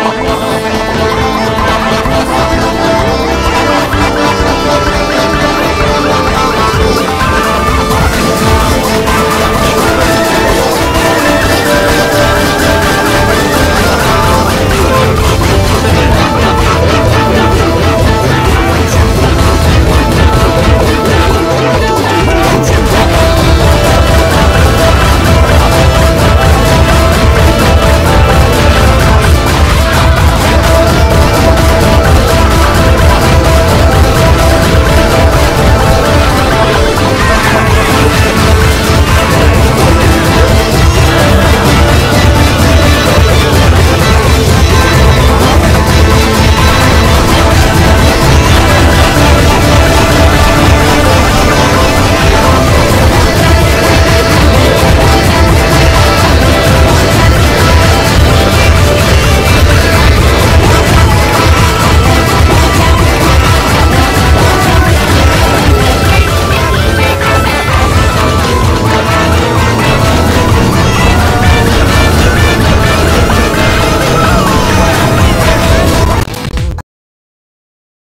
Oh.